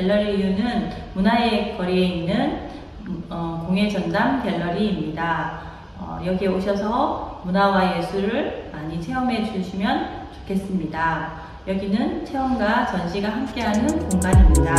갤러리 유는 문화의 거리에 있는 어, 공예전당 갤러리입니다. 어, 여기에 오셔서 문화와 예술을 많이 체험해 주시면 좋겠습니다. 여기는 체험과 전시가 함께하는 공간입니다.